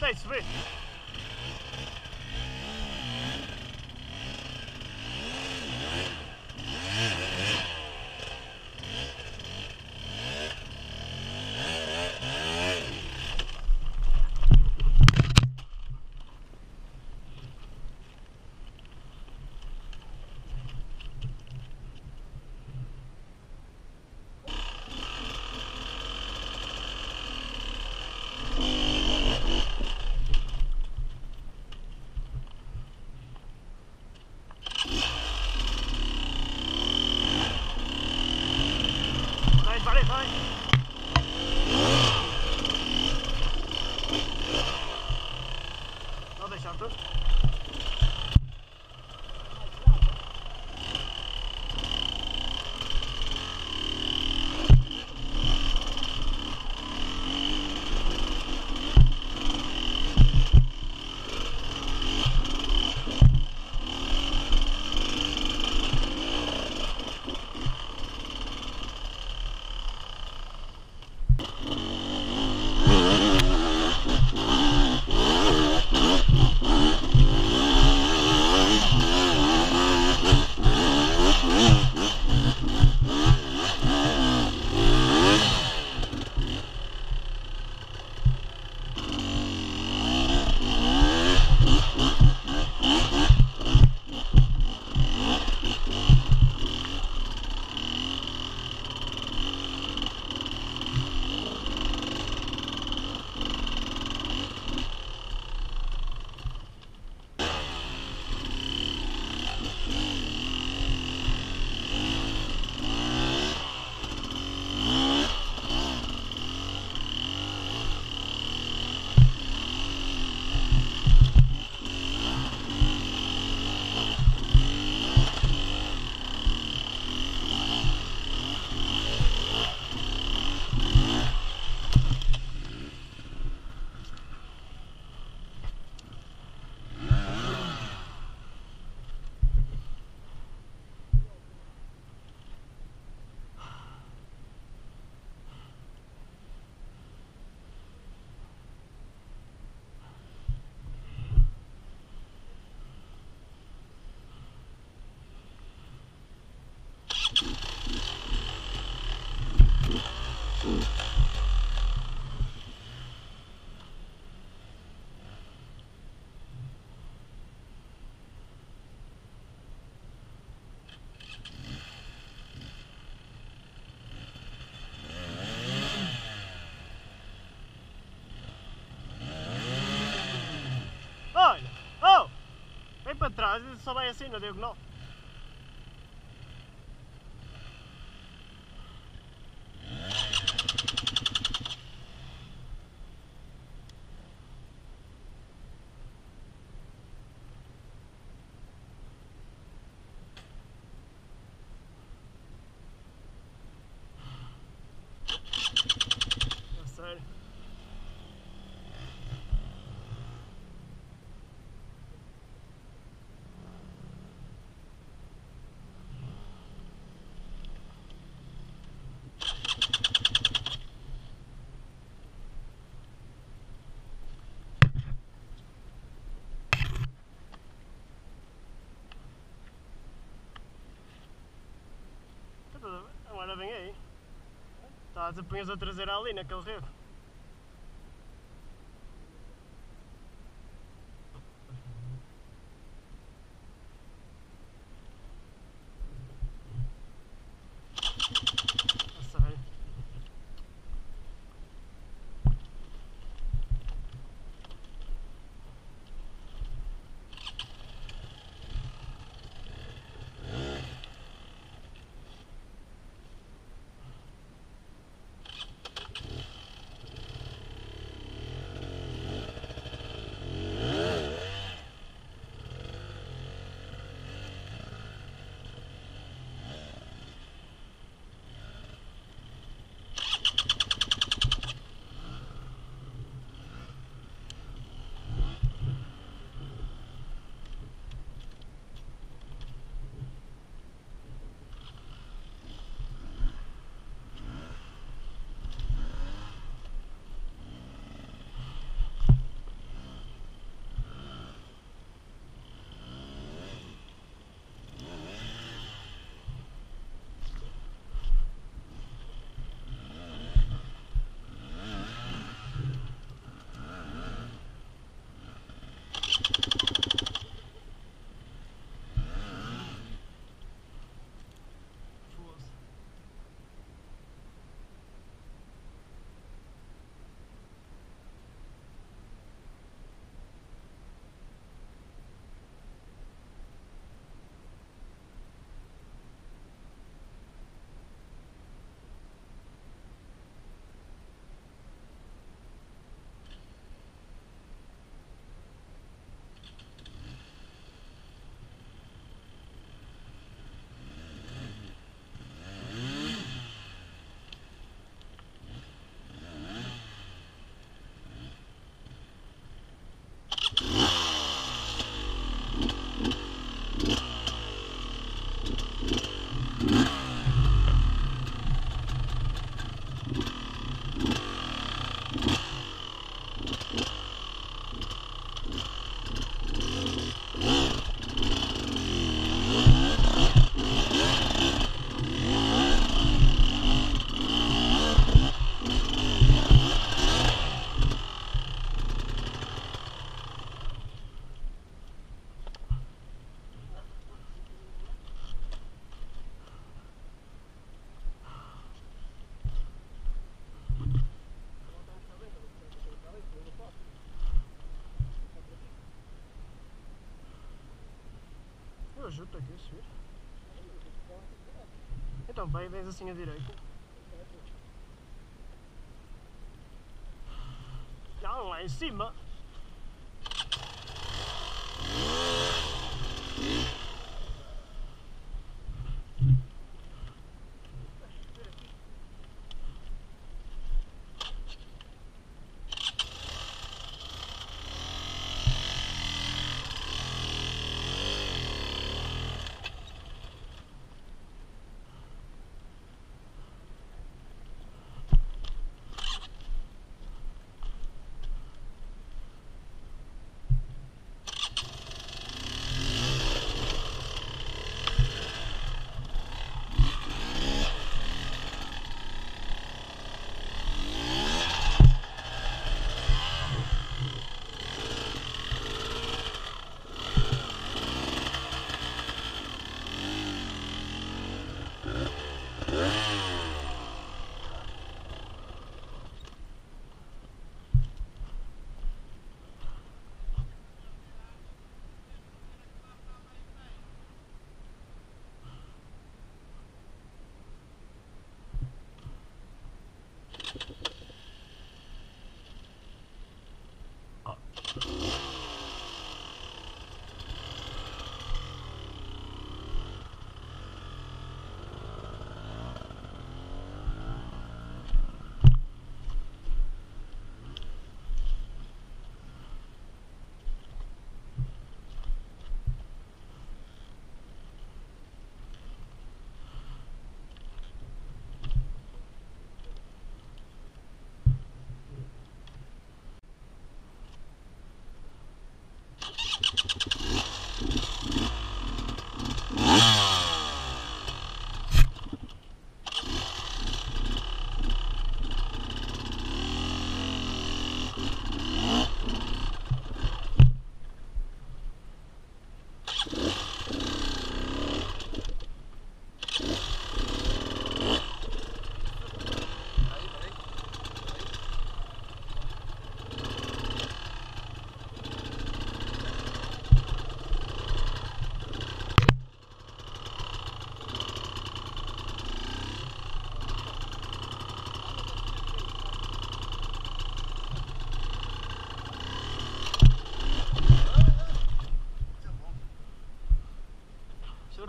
Tentei subir. Vai, you हजुर सबै यसै नदेख्नु Estás a punhas a traseira ali naquele rio. Junto aqui, subir. Então, bem, vens assim à direita. Não, lá em cima.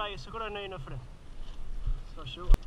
Segura aí, aí na frente. Só chuva.